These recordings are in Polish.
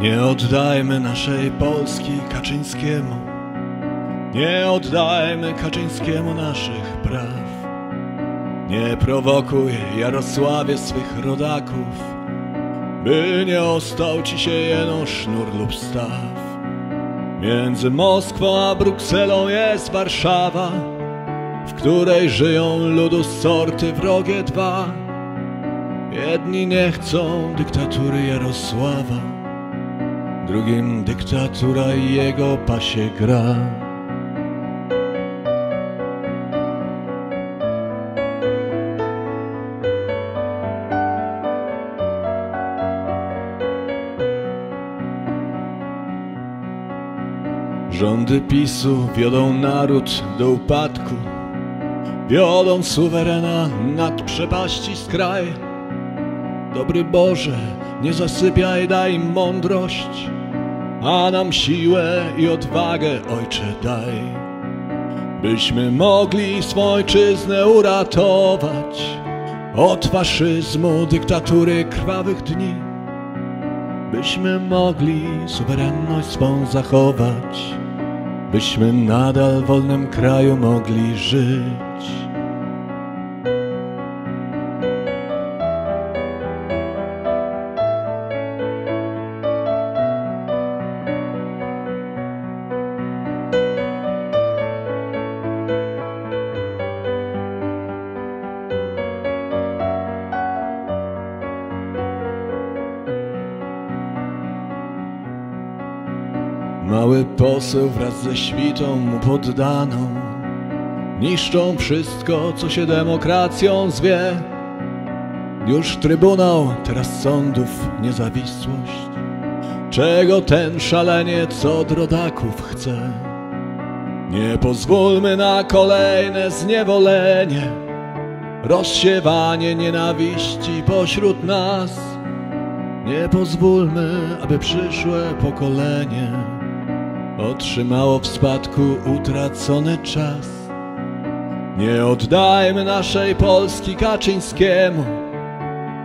Nie oddajmy naszej Polski Kaczyńskiemu. Nie oddajmy Kaczyńskiemu naszych praw. Nie prowokuj Jarosławie swych rodaków, by nie ostał ci się jeno sznur lub staw. Między Moskwą a Brukselą jest Warszawa, w której żyją ludu sorty wrogie dwa. Jedni nie chcą dyktatury Jarosława, drugim dyktatura i jego pasie gra. Rządy PiSu wiodą naród do upadku, wiodą suwerena nad przepaści skraj. Dobry Boże, nie zasypiaj, daj mądrość, a nam siłę i odwagę, Ojcze, daj. Byśmy mogli swą ojczyznę uratować od faszyzmu, dyktatury krwawych dni. Byśmy mogli suwerenność swą zachować, byśmy nadal w wolnym kraju mogli żyć. Mały poseł wraz ze świtą mu poddaną. Niszczą wszystko, co się demokracją zwie. Już trybunał, teraz sądów niezawisłość. Czego ten szaleniec od rodaków chce? Nie pozwólmy na kolejne zniewolenie. Rozsiewanie nienawiści pośród nas. Nie pozwólmy, aby przyszłe pokolenie otrzymało w spadku utracony czas. Nie oddajmy naszej Polski Kaczyńskiemu,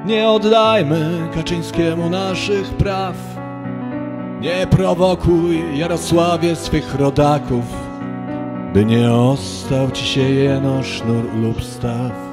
nie oddajmy Kaczyńskiemu naszych praw. Nie prowokuj Jarosławie swych rodaków, by nie ostał ci się jeno sznur lub staw.